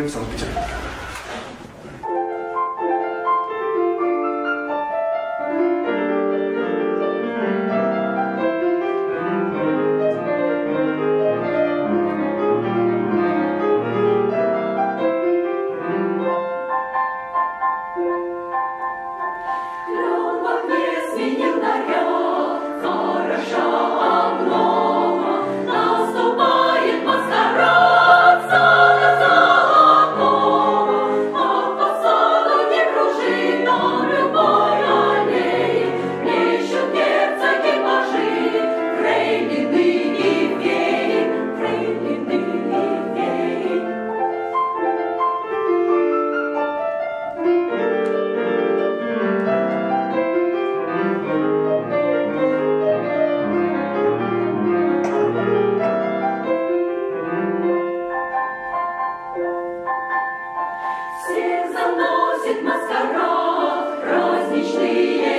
में समझ носит маскарад праздничные.